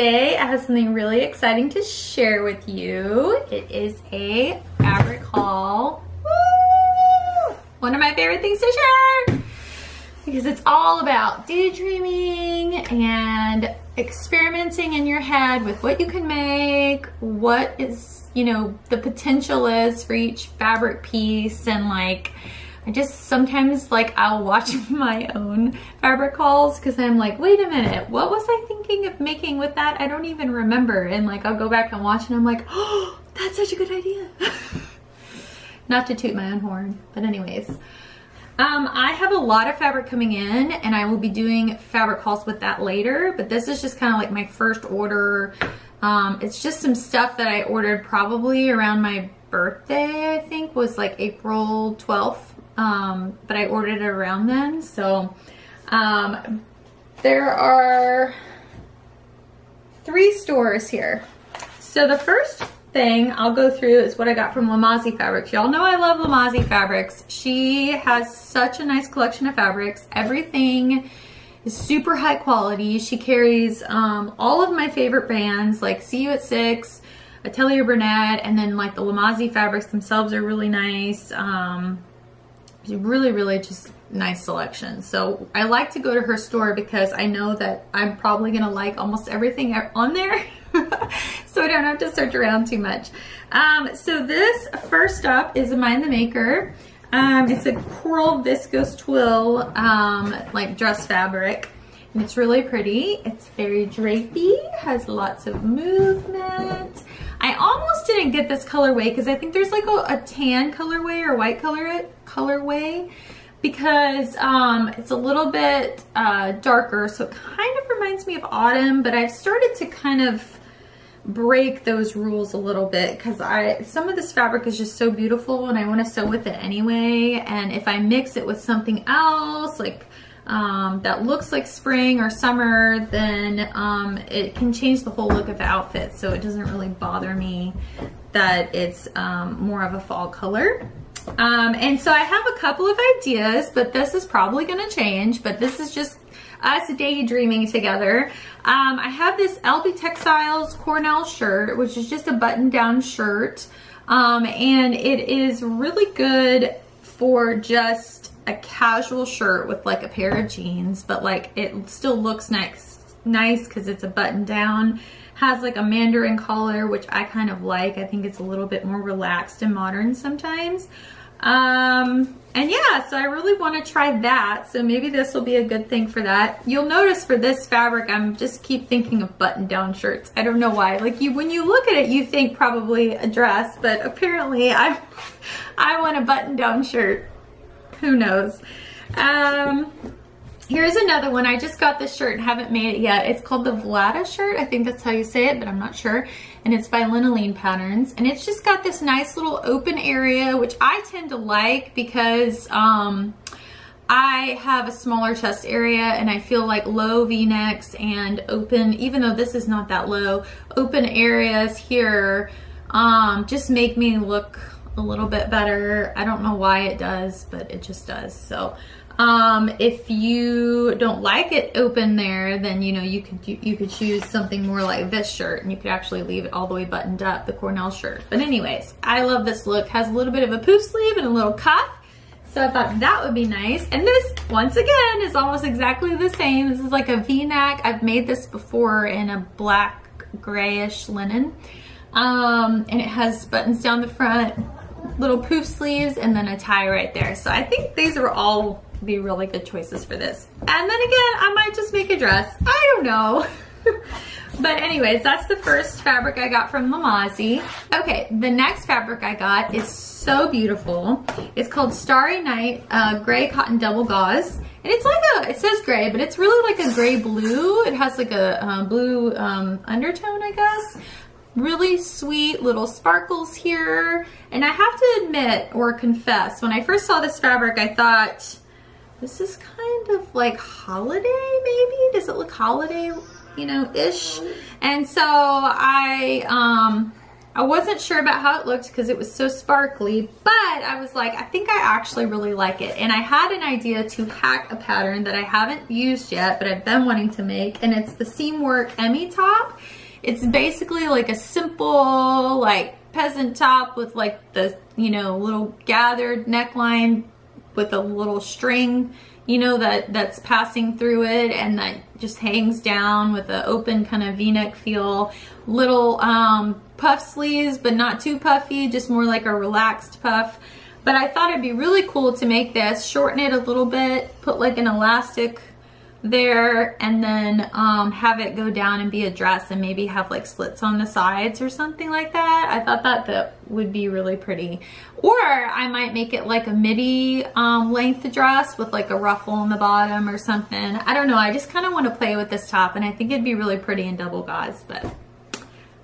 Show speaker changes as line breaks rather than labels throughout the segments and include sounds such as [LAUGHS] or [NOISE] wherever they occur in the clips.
today I have something really exciting to share with you. It is a fabric haul. Woo! One of my favorite things to share because it's all about daydreaming and experimenting in your head with what you can make, what is, you know, the potential is for each fabric piece and like I just sometimes like I'll watch [LAUGHS] my own fabric hauls because I'm like, wait a minute, what was I thinking of making with that? I don't even remember. And like I'll go back and watch and I'm like, oh, that's such a good idea. [LAUGHS] Not to toot my own horn, but anyways. Um, I have a lot of fabric coming in and I will be doing fabric hauls with that later, but this is just kind of like my first order. Um, it's just some stuff that I ordered probably around my birthday, I think was like April 12th um, but I ordered it around then. So um, there are three stores here. So the first thing I'll go through is what I got from Lamazi Fabrics. Y'all know I love Lamazi Fabrics. She has such a nice collection of fabrics. Everything is super high quality. She carries um, all of my favorite brands like See You at Six, Atelier Brunette, and then like the Lamazi fabrics themselves are really nice. Um, really, really just nice selection. So I like to go to her store because I know that I'm probably to like almost everything on there. [LAUGHS] so I don't have to search around too much. Um, so this first up is a Mind the Maker. Um, it's a coral viscose twill um, like dress fabric. And it's really pretty. It's very drapey, has lots of movement. I almost didn't get this colorway because I think there's like a, a, tan colorway or white color colorway because um, it's a little bit uh, darker. So it kind of reminds me of autumn but I've started to kind of break those rules a little bit because I some of this fabric is just so beautiful and I want to sew with it anyway. And if I mix it with something else like um, that looks like spring or summer, then um, it can change the whole look of the outfit. So it doesn't really bother me that it's um, more of a fall color. Um, and so I have a couple of ideas, but this is probably going to change. But this is just us daydreaming together. Um, I have this Elbe Textiles Cornell shirt, which is just a button-down shirt. Um, and it is really good for just a casual shirt with like a pair of jeans, but like it still looks nice nice because it's a button down. Has like a mandarin collar, which I kind of like. I think it's a little bit more relaxed and modern sometimes. Um, and yeah, so I really want to try that. So maybe this will be a good thing for that. You'll notice for this fabric, I'm just keep thinking of button down shirts. I don't know why. Like you, when you look at it, you think probably a dress, but apparently I, [LAUGHS] I want a button down shirt [LAUGHS] who knows? Um, here's another one. I just got this shirt and haven't made it yet. It's called the Vlada shirt. I think that's how you say it, but I'm not sure. And it's by Lenaline Patterns. And it's just got this nice little open area, which I tend to like because um, I have a smaller chest area and I feel like low v-necks and open, even though this is not that low, open areas here um, just make me look a little bit better. I don't know why it does, but it just does. So um, if you don't like it open there, then you know you could you, you could choose something more like this shirt and you could actually leave it all the way buttoned up, the Cornell shirt. But anyways, I love this look. Has a little bit of a poof sleeve and a little cuff. So I thought that would be nice. And this, once again, is almost exactly the same. This is like a v-neck. I've made this before in a black grayish linen. Um, and it has buttons down the front, little poof sleeves and then a tie right there. So I think these are all be really good choices for this. And then again, I might just make a dress. I don't know. [LAUGHS] but anyways, that's the first fabric I got from Lamazi. Okay, the next fabric I got is so beautiful. It's called Starry Night uh, Gray Cotton Double Gauze. And it's like a, it says gray, but it's really like a gray blue. It has like a uh, blue um, undertone, I guess really sweet little sparkles here. And I have to admit or confess, when I first saw this fabric, I thought, this is kind of like holiday maybe? Does it look holiday, you know, ish? And so I um, I wasn't sure about how it looked because it was so sparkly, but I was like, I think I actually really like it. And I had an idea to hack a pattern that I haven't used yet, but I've been wanting to make, and it's the Seamwork Emmie top. It's basically like a simple, like peasant top with like the, you know, little gathered neckline with a little string, you know, that that's passing through it and that just hangs down with an open kind of v-neck feel. Little um, puff sleeves, but not too puffy, just more like a relaxed puff. But I thought it'd be really cool to make this, shorten it a little bit, put like an elastic there and then um, have it go down and be a dress and maybe have like slits on the sides or something like that. I thought that that would be really pretty. Or I might make it like a midi um, length dress with like a ruffle on the bottom or something. I don't know. I just kind of want to play with this top and I think it'd be really pretty in double gauze, but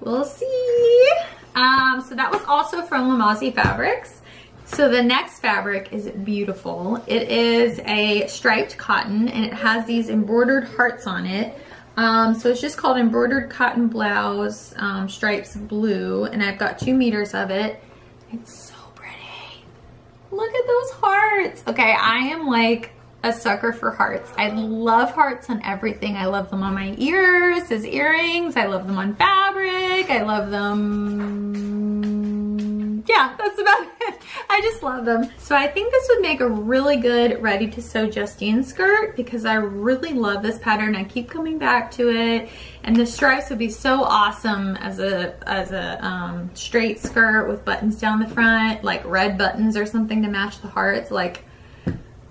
we'll see. Um, so that was also from Lamazi Fabrics. So the next fabric is beautiful. It is a striped cotton and it has these embroidered hearts on it. Um, so it's just called embroidered cotton blouse um, stripes blue and I've got two meters of it. It's so pretty. Look at those hearts. Okay, I am like a sucker for hearts. I love hearts on everything. I love them on my ears as earrings. I love them on fabric. I love them yeah, that's about [LAUGHS] it. I just love them. So I think this would make a really good ready to sew Justine skirt because I really love this pattern. I keep coming back to it and the stripes would be so awesome as a as a um, straight skirt with buttons down the front, like red buttons or something to match the hearts. Like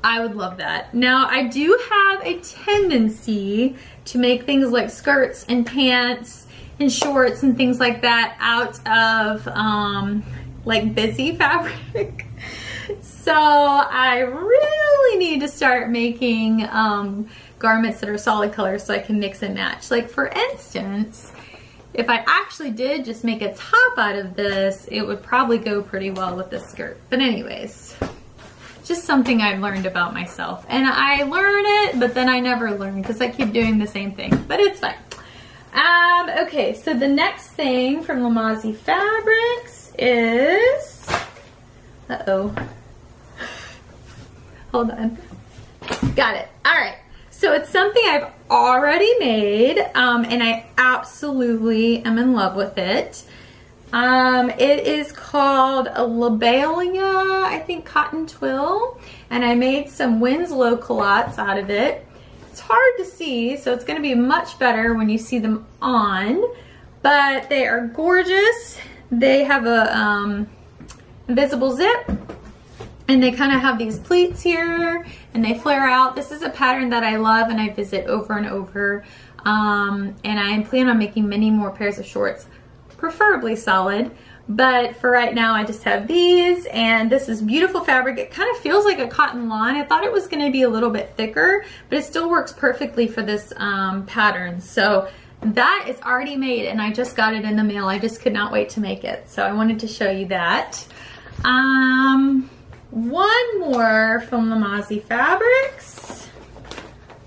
I would love that. Now I do have a tendency to make things like skirts and pants and shorts and things like that out of um, like busy [LAUGHS] fabric. so I really need to start making um, garments that are solid colors so I can mix and match. Like for instance, if I actually did just make a top out of this, it would probably go pretty well with this skirt. But anyways, just something I've learned about myself. And I learn it, but then I never learn because I keep doing the same thing. But it's fine. Um, okay, so the next thing from Lamazi Fabrics is, uh-oh, hold on, got it. All right, so it's something I've already made um, and I absolutely am in love with it. Um, it is called a Lobelia, I think, cotton twill. And I made some Winslow culottes out of it. It's hard to see, so it's gonna be much better when you see them on. But they are gorgeous. They have a um, invisible zip and they kind of have these pleats here and they flare out. This is a pattern that I love and I visit over and over. Um, and I plan on making many more pairs of shorts, preferably solid. But for right now, I just have these and this is beautiful fabric. It kind of feels like a cotton lawn. I thought it was gonna be a little bit thicker, but it still works perfectly for this um, pattern. So that is already made and I just got it in the mail. I just could not wait to make it. So I wanted to show you that. Um, one more from Lamazi Fabrics.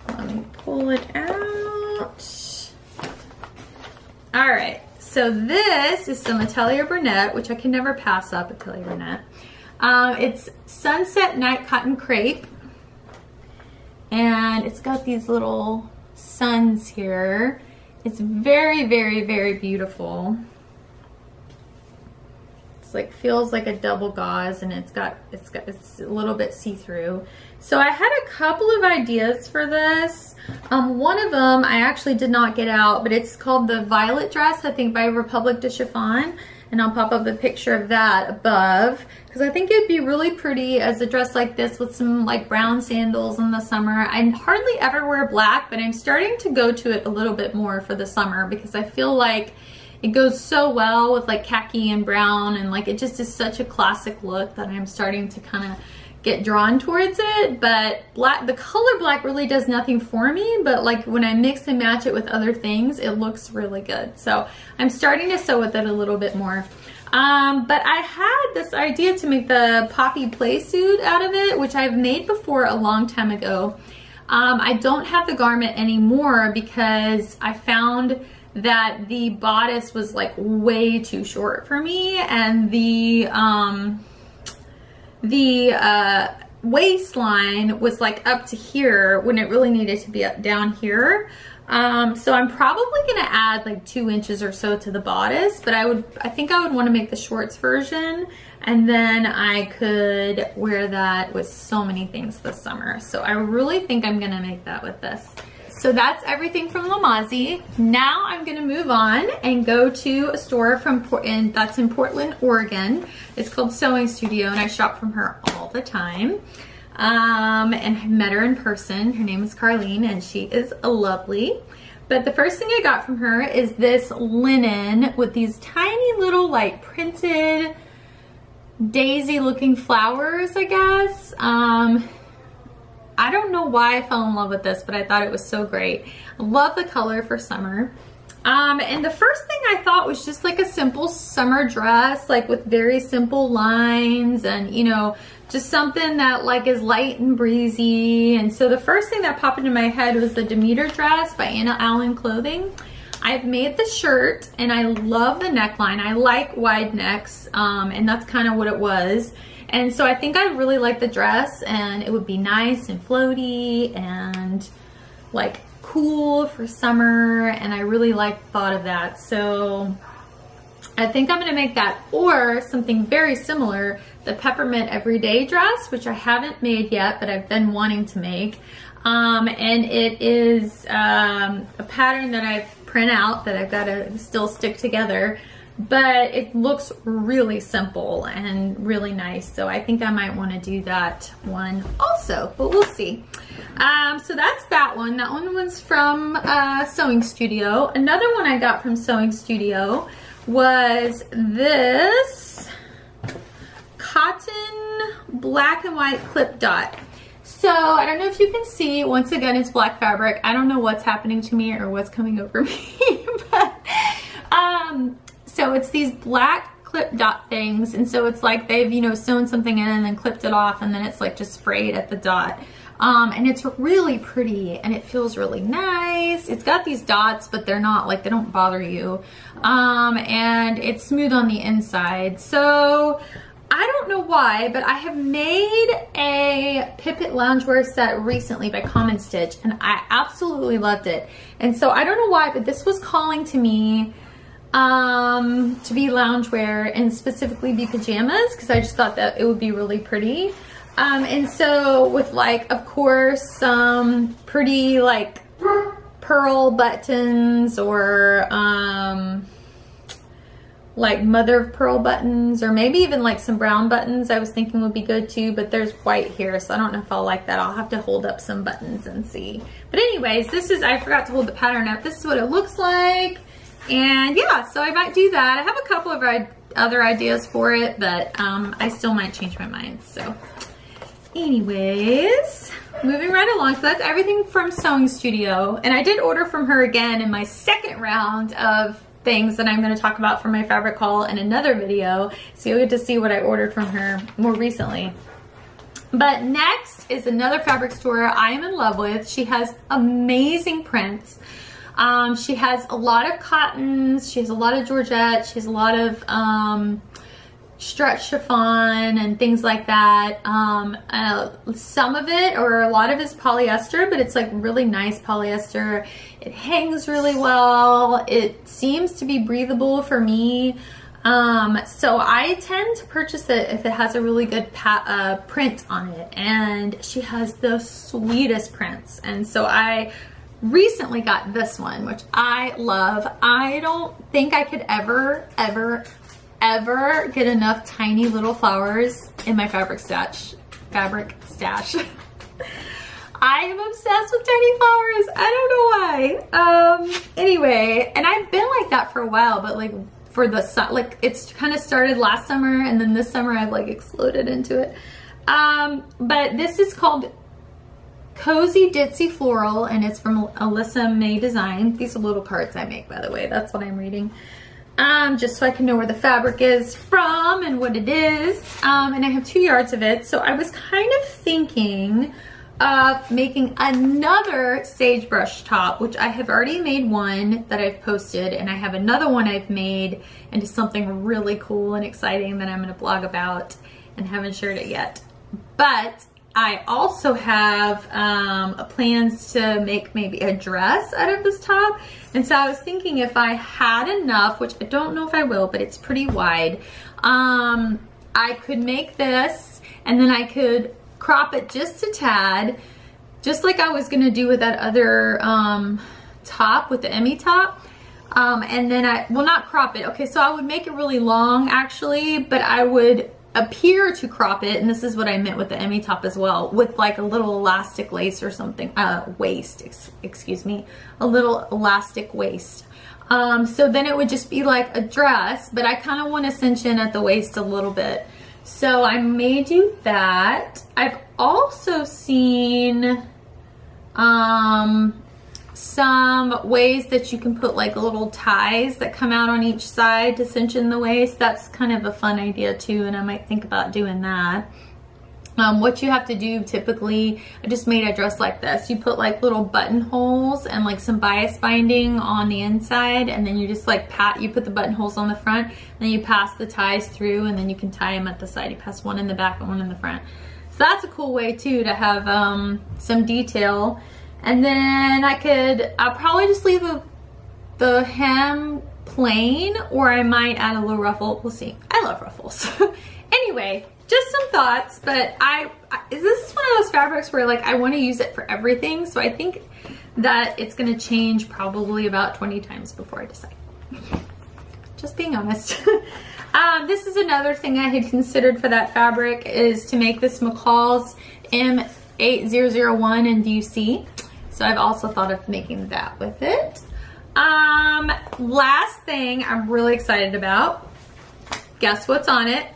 Let me pull it out. All right, so this is some Atelier Brunette, which I can never pass up Atelier Brunette. Um, it's Sunset Night Cotton Crepe. And it's got these little suns here. It's very, very, very beautiful. It's like feels like a double gauze and it's got it's got it's a little bit see-through. So I had a couple of ideas for this. Um, one of them I actually did not get out, but it's called the Violet Dress, I think by Republic de Chiffon. And I'll pop up a picture of that above because I think it'd be really pretty as a dress like this with some like brown sandals in the summer. I hardly ever wear black, but I'm starting to go to it a little bit more for the summer because I feel like it goes so well with like khaki and brown and like it just is such a classic look that I'm starting to kind of get drawn towards it but black the color black really does nothing for me but like when I mix and match it with other things it looks really good. So I'm starting to sew with it a little bit more. Um, but I had this idea to make the poppy play suit out of it which I've made before a long time ago. Um, I don't have the garment anymore because I found that the bodice was like way too short for me and the um the uh waistline was like up to here when it really needed to be up down here um, so I'm probably gonna add like two inches or so to the bodice, but I would, I think I would wanna make the shorts version and then I could wear that with so many things this summer. So I really think I'm gonna make that with this. So that's everything from Lamazi. Now I'm gonna move on and go to a store from Portland, that's in Portland, Oregon. It's called Sewing Studio and I shop from her all the time um, and I met her in person. Her name is Carlene and she is lovely. But the first thing I got from her is this linen with these tiny little like printed daisy looking flowers, I guess. Um, I don't know why I fell in love with this, but I thought it was so great. Love the color for summer. Um, and the first thing I thought was just like a simple summer dress, like with very simple lines and, you know, just something that like is light and breezy. And so the first thing that popped into my head was the Demeter dress by Anna Allen Clothing. I've made the shirt and I love the neckline. I like wide necks um, and that's kind of what it was. And so I think I really like the dress and it would be nice and floaty and like cool for summer and I really like thought of that. So I think I'm gonna make that or something very similar, the peppermint everyday dress, which I haven't made yet, but I've been wanting to make. Um, and it is um, a pattern that I've print out that I've got to still stick together but it looks really simple and really nice. So I think I might want to do that one also, but we'll see. Um, so that's that one. That one was from uh, Sewing Studio. Another one I got from Sewing Studio was this cotton black and white clip dot. So I don't know if you can see, once again, it's black fabric. I don't know what's happening to me or what's coming over [LAUGHS] me, but um, so it's these black clip dot things. And so it's like they've, you know, sewn something in and then clipped it off and then it's like just frayed at the dot. Um, and it's really pretty and it feels really nice. It's got these dots, but they're not like, they don't bother you. Um, and it's smooth on the inside. So I don't know why, but I have made a Pipit loungewear set recently by Common Stitch and I absolutely loved it. And so I don't know why, but this was calling to me um, to be loungewear and specifically be pajamas because I just thought that it would be really pretty. Um, and so with like, of course, some pretty like pearl buttons or um, like mother of pearl buttons or maybe even like some brown buttons I was thinking would be good too but there's white here so I don't know if I'll like that. I'll have to hold up some buttons and see. But anyways this is I forgot to hold the pattern up. This is what it looks like and yeah, so I might do that. I have a couple of other ideas for it, but um, I still might change my mind. So anyways, moving right along. So that's everything from Sewing Studio. And I did order from her again in my second round of things that I'm going to talk about for my fabric haul in another video. So you'll get to see what I ordered from her more recently. But next is another fabric store I am in love with. She has amazing prints. Um, she has a lot of cottons. She has a lot of Georgette. She has a lot of um, stretch chiffon and things like that. Um, uh, some of it or a lot of it is polyester, but it's like really nice polyester. It hangs really well. It seems to be breathable for me. Um, so I tend to purchase it if it has a really good uh, print on it. And she has the sweetest prints. And so I recently got this one, which I love. I don't think I could ever, ever, ever get enough tiny little flowers in my fabric stash. Fabric stash. [LAUGHS] I am obsessed with tiny flowers. I don't know why. Um, anyway, and I've been like that for a while, but like for the sun, like it's kind of started last summer and then this summer I've like exploded into it. Um, but this is called Cozy Ditzy Floral, and it's from Alyssa May Design. These are little cards I make, by the way. That's what I'm reading. Um, just so I can know where the fabric is from and what it is. Um, and I have two yards of it. So I was kind of thinking of making another sagebrush top, which I have already made one that I've posted and I have another one I've made into something really cool and exciting that I'm gonna blog about and haven't shared it yet. But I also have um, plans to make maybe a dress out of this top. And so I was thinking if I had enough, which I don't know if I will, but it's pretty wide, um, I could make this and then I could crop it just a tad, just like I was gonna do with that other um, top, with the Emmie top. Um, and then I, well not crop it, okay, so I would make it really long actually, but I would appear to crop it, and this is what I meant with the Emmie top as well, with like a little elastic lace or something, uh, waist, ex excuse me, a little elastic waist. Um, so then it would just be like a dress, but I kind of want to cinch in at the waist a little bit. So I may do that. I've also seen um, some ways that you can put like little ties that come out on each side to cinch in the waist. That's kind of a fun idea too, and I might think about doing that. Um, what you have to do typically, I just made a dress like this. You put like little buttonholes and like some bias binding on the inside and then you just like pat, you put the buttonholes on the front and then you pass the ties through and then you can tie them at the side. You pass one in the back and one in the front. So that's a cool way too to have um, some detail. And then I could, I'll probably just leave a, the hem plain or I might add a little ruffle. We'll see. I love ruffles. [LAUGHS] anyway, just some thoughts, but I, is this one of those fabrics where like I want to use it for everything. So I think that it's going to change probably about 20 times before I decide. [LAUGHS] Just being honest. [LAUGHS] um, this is another thing I had considered for that fabric is to make this McCall's M8001 in DC. So I've also thought of making that with it. Um, last thing I'm really excited about. Guess what's on it?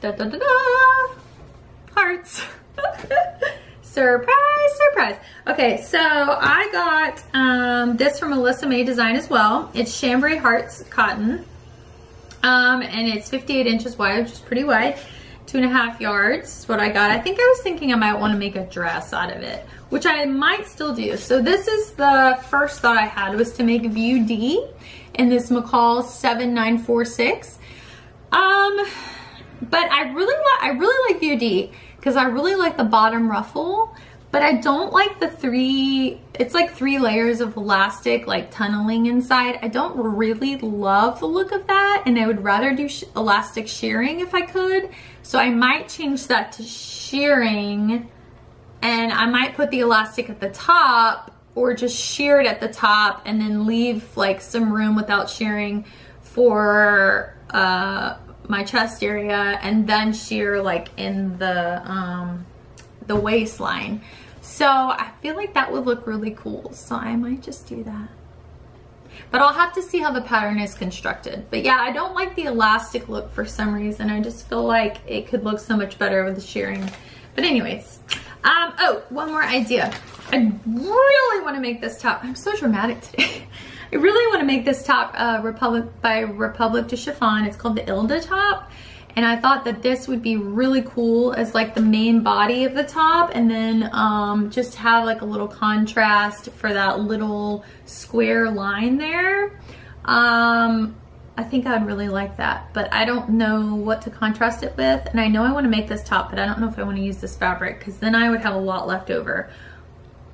Da da da da! Hearts. [LAUGHS] surprise, surprise. Okay, so I got um, this from Alyssa May Design as well. It's Chambray Hearts cotton. Um, and it's 58 inches wide, which is pretty wide. Two and a half yards is what I got. I think I was thinking I might want to make a dress out of it, which I might still do. So this is the first thought I had was to make View D in this McCall 7946. Um, but I really like, I really like View D because I really like the bottom ruffle, but I don't like the three, it's like three layers of elastic like tunneling inside. I don't really love the look of that and I would rather do sh elastic shirring if I could. So I might change that to shirring and I might put the elastic at the top or just shirr it at the top and then leave like some room without shirring for uh, my chest area and then shirr like in the um, the waistline. So I feel like that would look really cool. So I might just do that. But I'll have to see how the pattern is constructed. But yeah, I don't like the elastic look for some reason. I just feel like it could look so much better with the shirring. But anyways, um, oh, one more idea. I really want to make this top. I'm so dramatic today. [LAUGHS] I really want to make this top uh, Republic by Republic de Chiffon. It's called the Ilda top. And I thought that this would be really cool as like the main body of the top and then um, just have like a little contrast for that little square line there. Um, I think I'd really like that, but I don't know what to contrast it with. And I know I want to make this top, but I don't know if I want to use this fabric because then I would have a lot left over.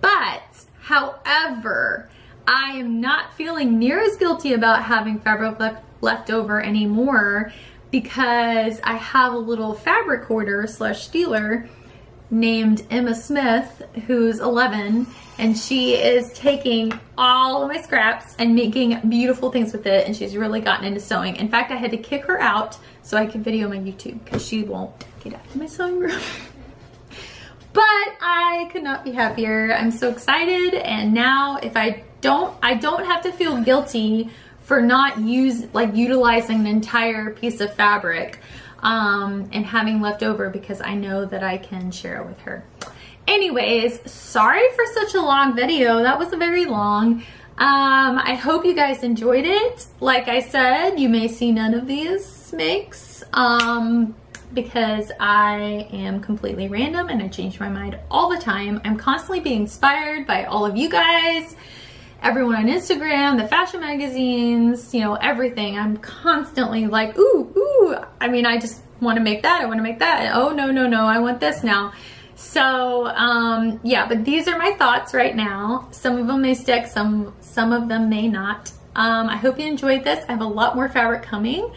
But, however, I am not feeling near as guilty about having fabric left over anymore because I have a little fabric hoarder slash dealer named Emma Smith who's 11 and she is taking all of my scraps and making beautiful things with it and she's really gotten into sewing. In fact, I had to kick her out so I could video my YouTube because she won't get out of my sewing room. [LAUGHS] but I could not be happier. I'm so excited and now if I don't, I don't have to feel guilty for not use like utilizing an entire piece of fabric um, and having left over because I know that I can share it with her. Anyways, sorry for such a long video. That was a very long. Um, I hope you guys enjoyed it. Like I said, you may see none of these makes. Um, because I am completely random and I change my mind all the time. I'm constantly being inspired by all of you guys, everyone on Instagram, the fashion magazines, you know, everything. I'm constantly like, ooh, ooh. I mean, I just want to make that. I want to make that. Oh, no, no, no. I want this now. So, um, yeah, but these are my thoughts right now. Some of them may stick, some, some of them may not. Um, I hope you enjoyed this. I have a lot more fabric coming.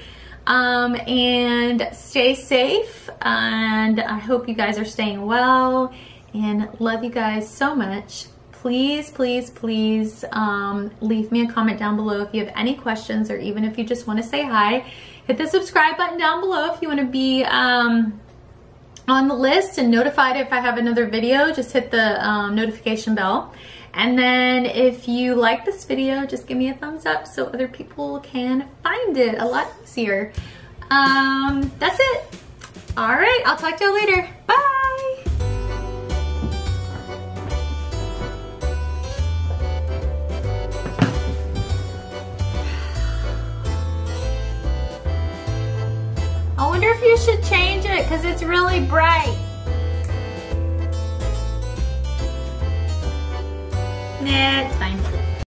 Um, and stay safe. And I hope you guys are staying well and love you guys so much. Please, please, please um, leave me a comment down below if you have any questions or even if you just want to say hi. Hit the subscribe button down below if you want to be um, on the list and notified if I have another video. Just hit the um, notification bell. And then if you like this video, just give me a thumbs up so other people can find it a lot easier. Um, that's it. All right, I'll talk to you later. Bye. Wonder if you should change it because it's really bright. Nah, it's fine.